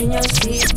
in your sleep.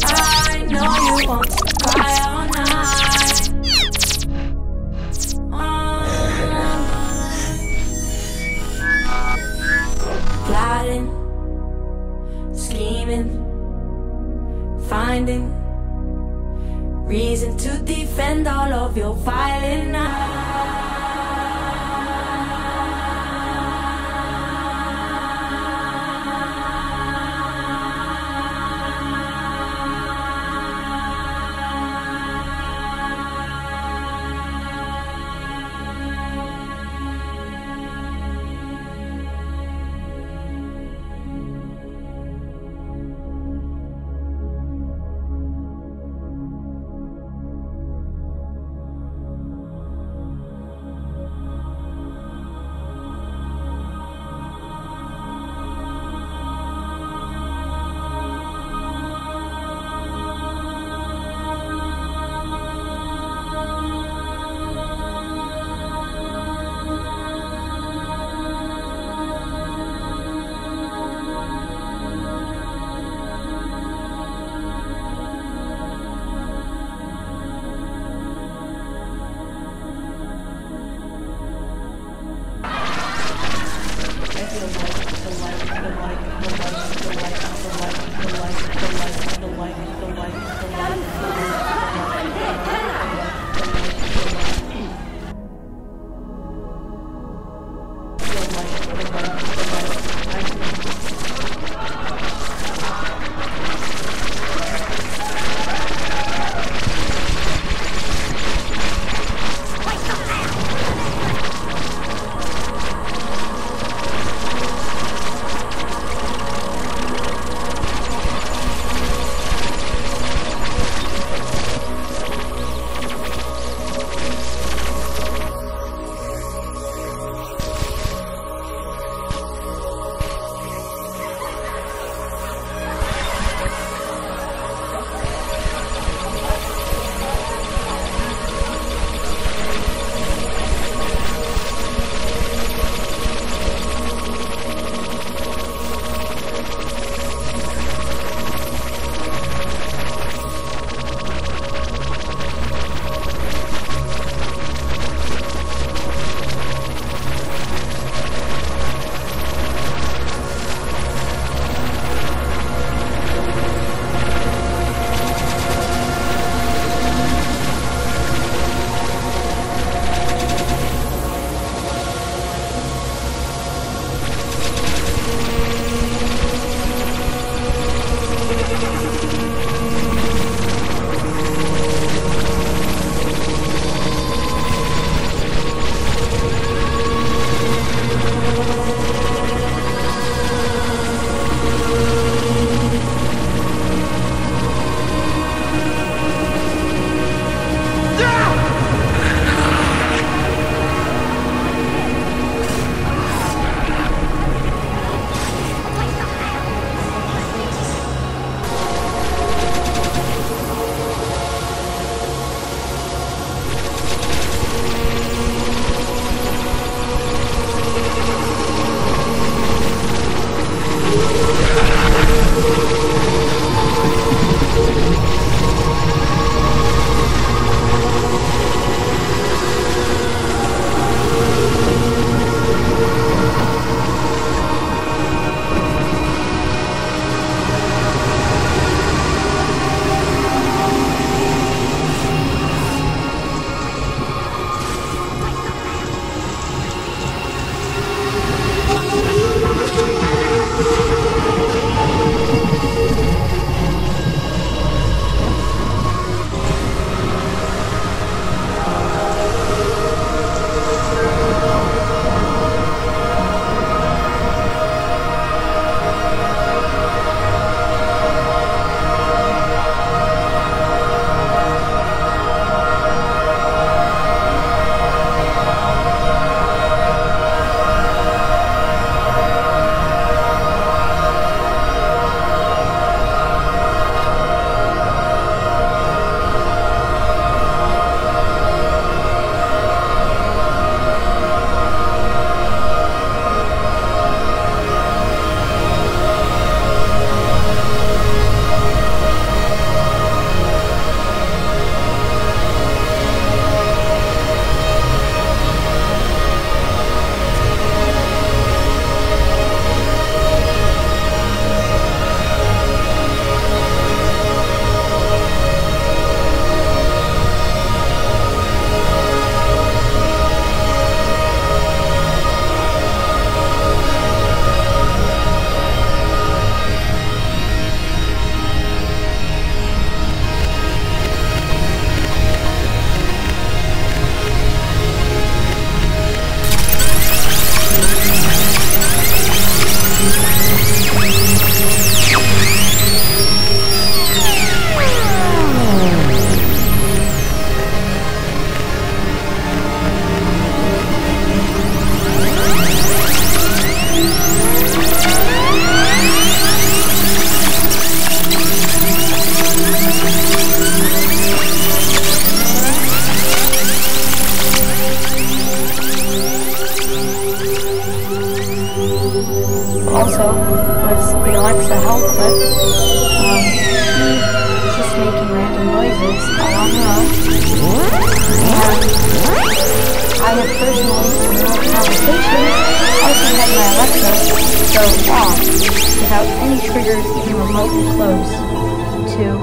To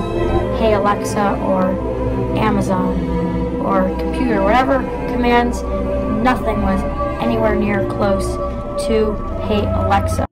Hey Alexa or Amazon or computer, whatever commands, nothing was anywhere near close to Hey Alexa.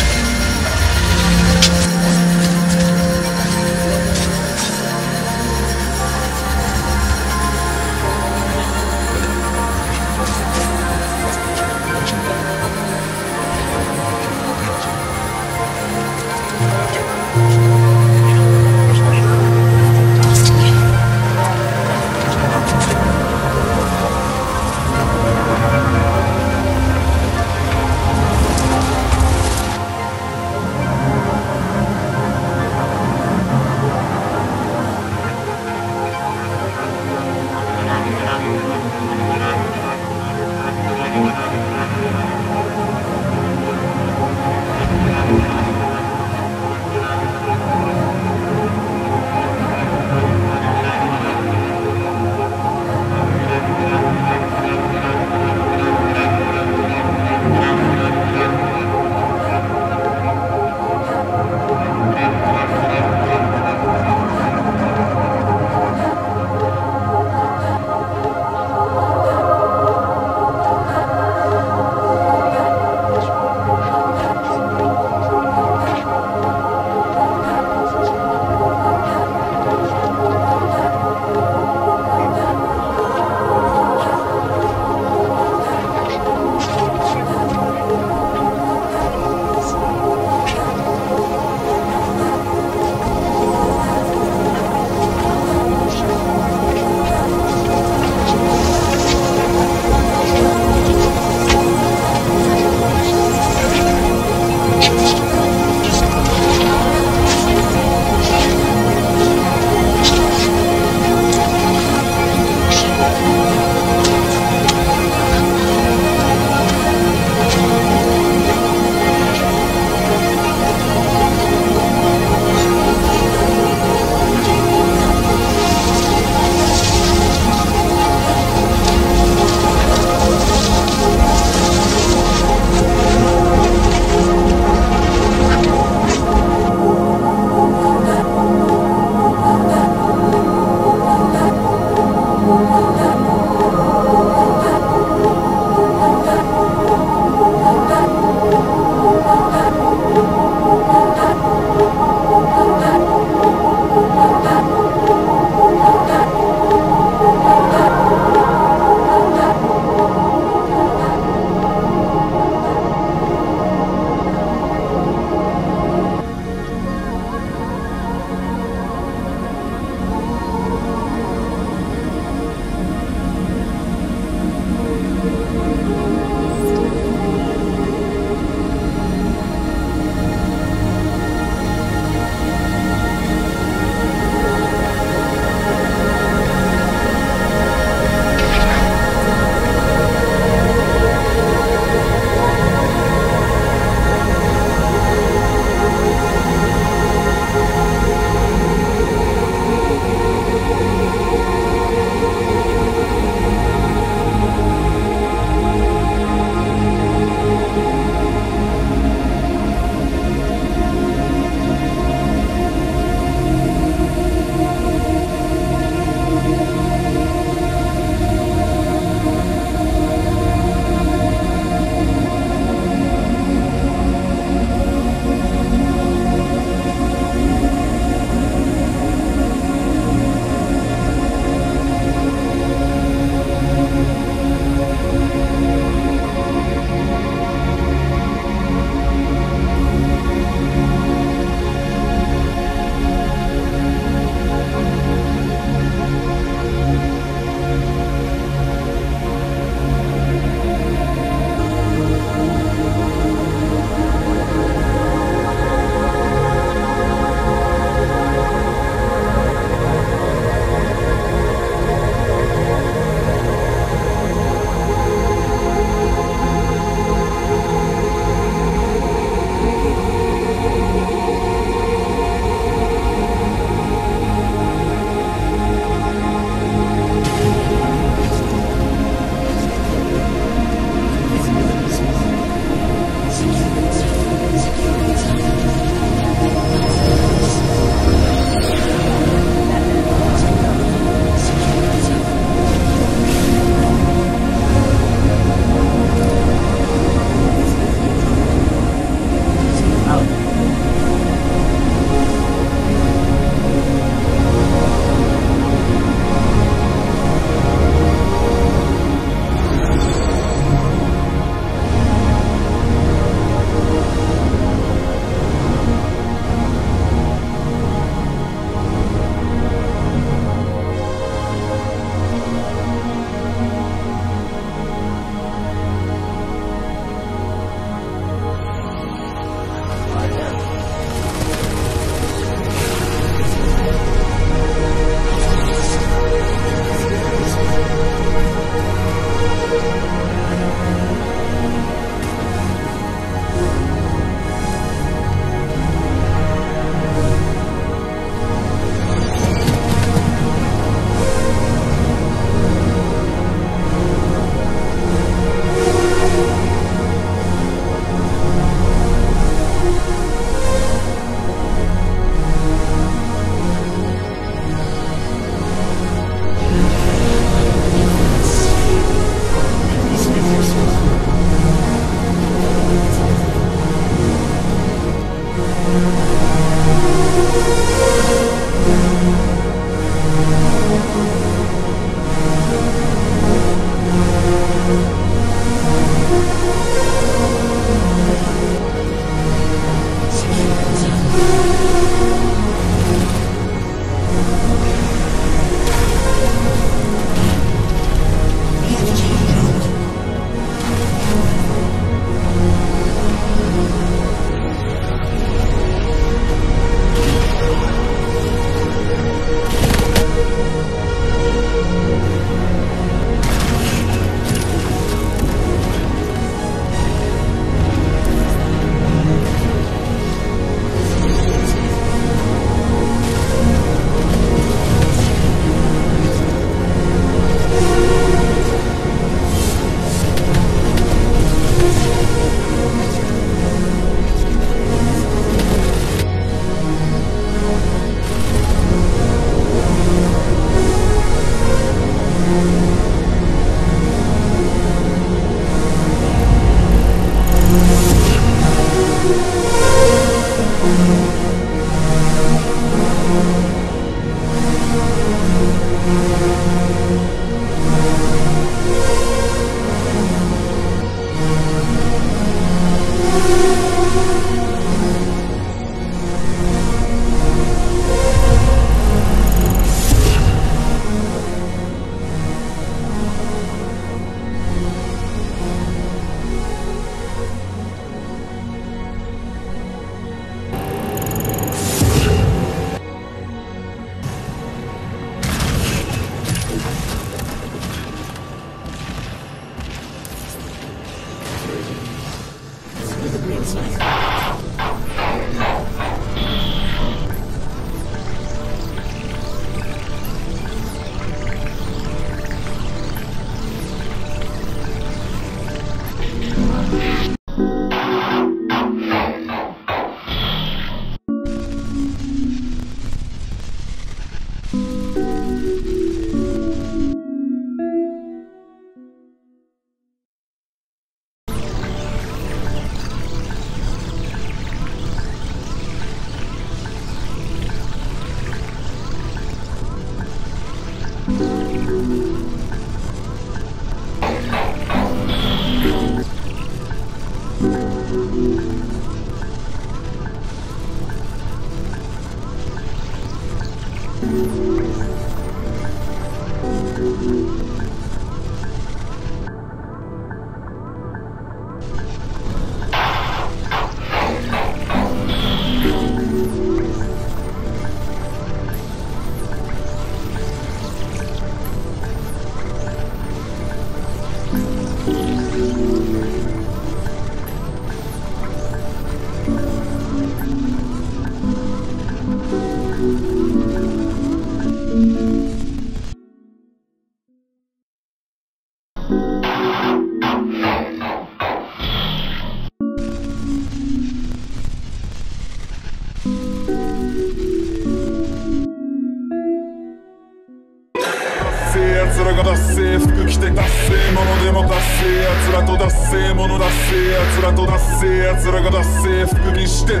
らと脱せ者脱せ奴らとだせ奴らがだせ服にしてる。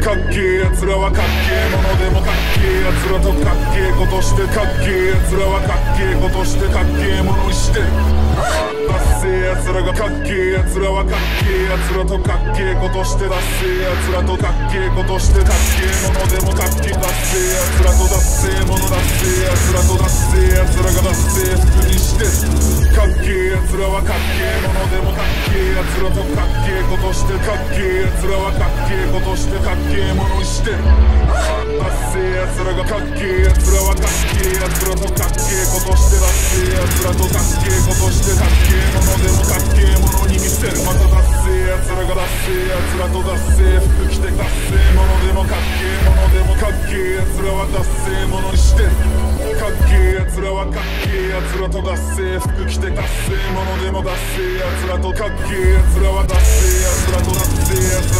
かっけえ奴らはかっけえものでもかっけえ奴らとかっけえことしてかっけえ奴らはかっけえことしてかっけえものにしてる。脱せ奴らがかっけえ奴らはかっけえ奴らとかっけえことして脱せ奴らとかっけえことしてかっけえものでもかっけえ脱せ奴らと脱せえもの脱せ奴らと脱せ奴らが脱せえ服にしてかっけえ奴らはかっけえものでもかっけえ奴らとかっけえことしてかっけえ奴らはかっけえことしてかっけえものにして脱せ奴らがかっけえ奴らはかっけえ奴らとかっけえことして脱せ奴らとかっけえことしてかっけえものでもかっけえものに見せるまた脱せ奴らが脱せ奴らと達成服着て達成ものでもかっけえものでもかっけえ奴らは達成ものにしてかっけえ奴らはかっけえ奴らと達成服着て達成ものでも脱せ奴らとかっけえ奴らは脱せ奴らと達成やつら